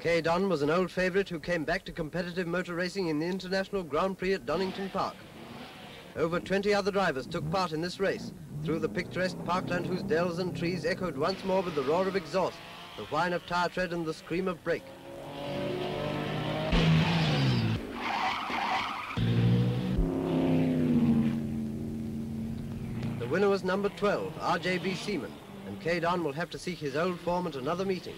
Kay Don was an old favourite who came back to competitive motor racing in the International Grand Prix at Donington Park. Over 20 other drivers took part in this race, through the picturesque parkland whose dells and trees echoed once more with the roar of exhaust, the whine of tire tread and the scream of brake. The winner was number 12, RJB Seaman, and Kay Don will have to seek his old form at another meeting.